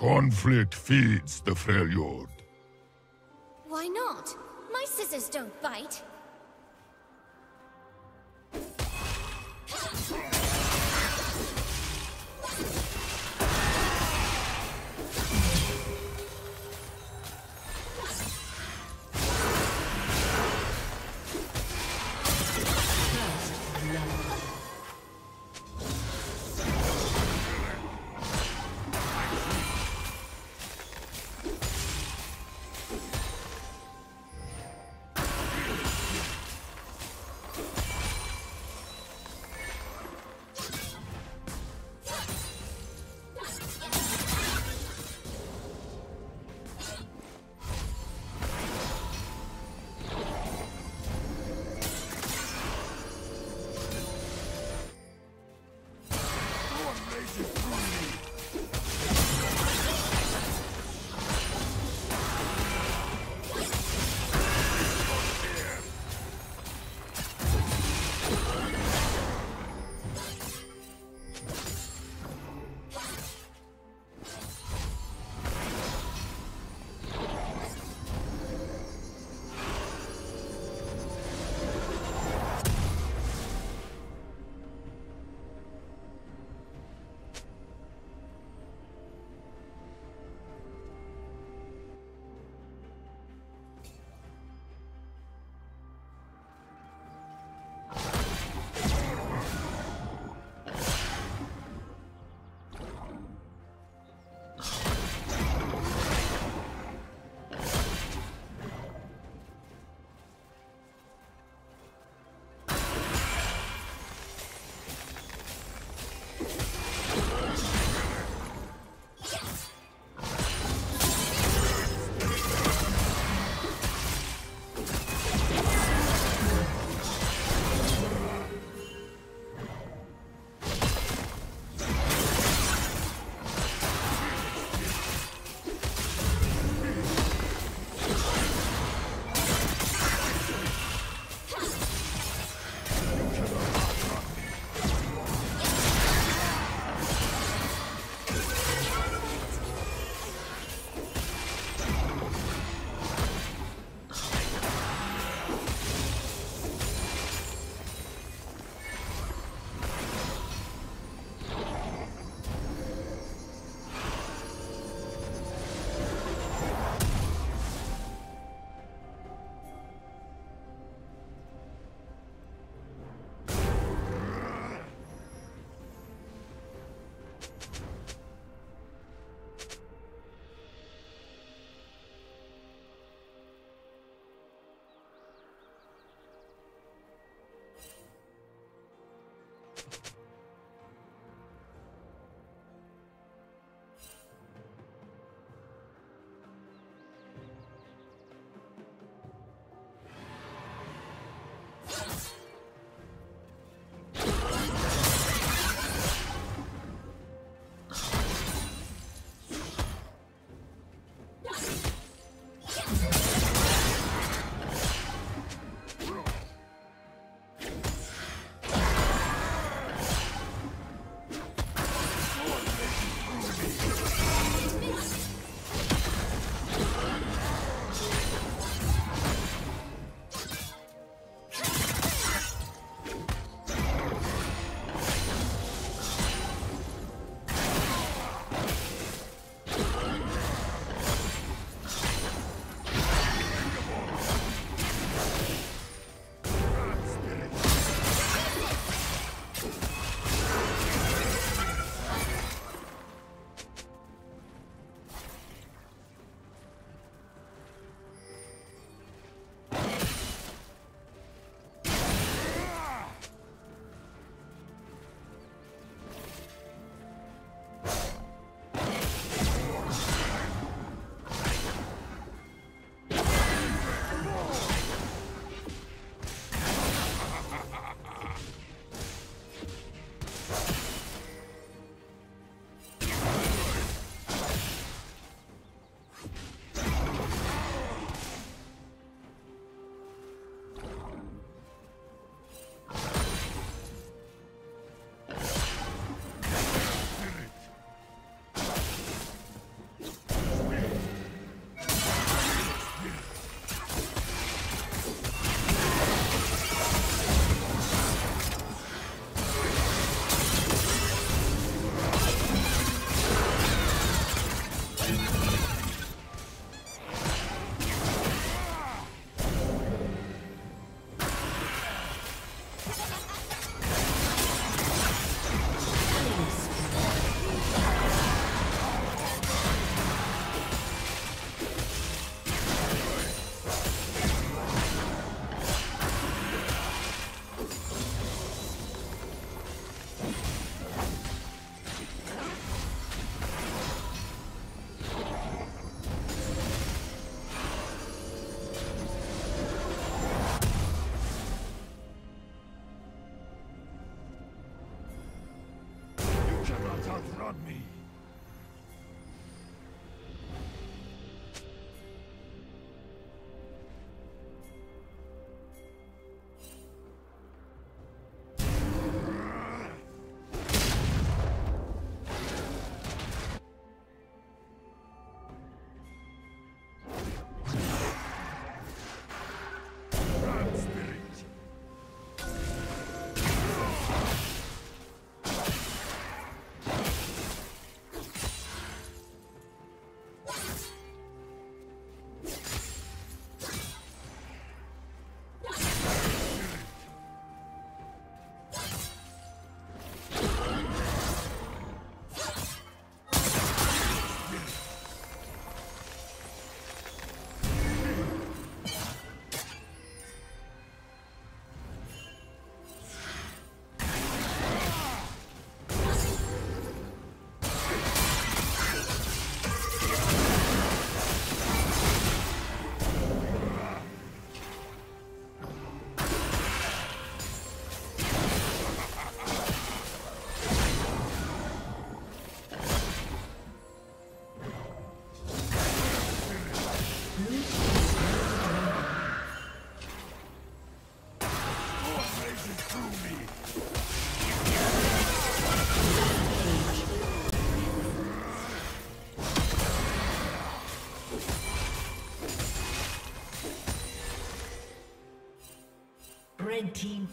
Conflict feeds the Freljord. Why not? My scissors don't bite.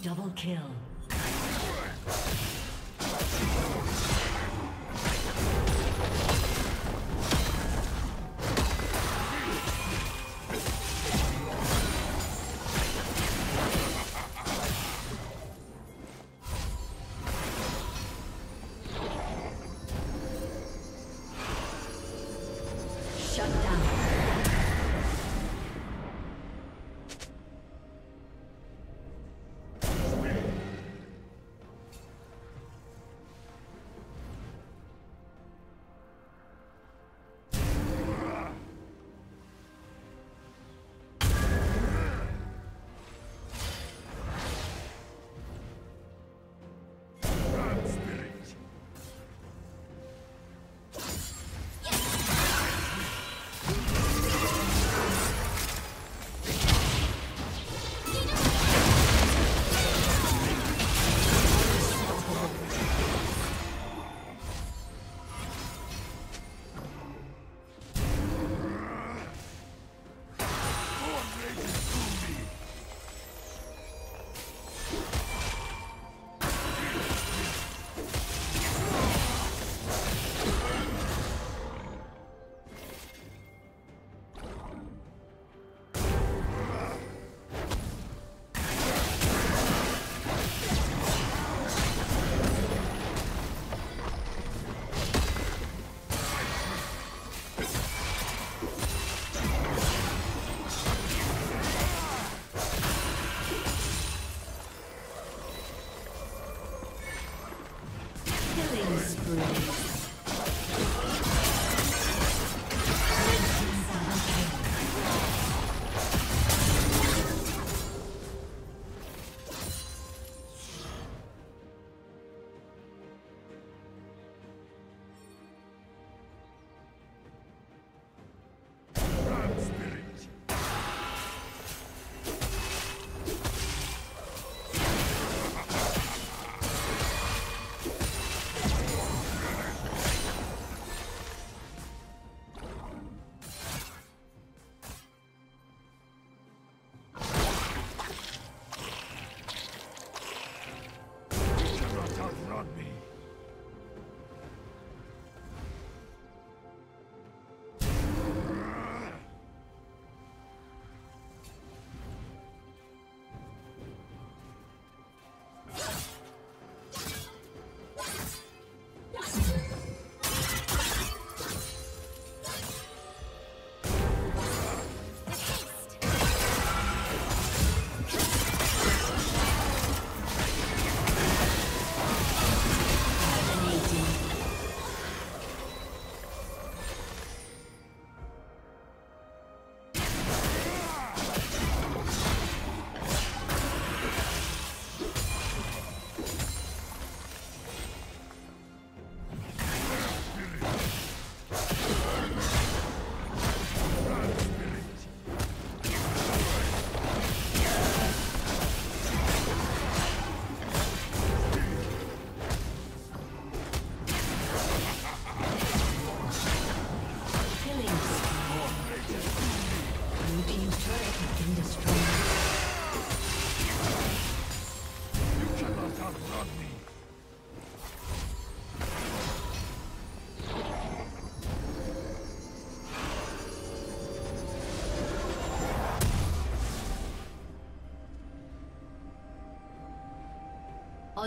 Red team double kill.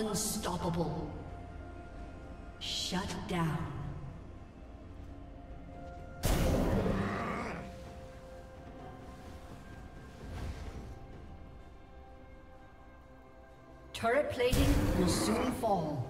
Unstoppable. Shut down. Turret plating will soon fall.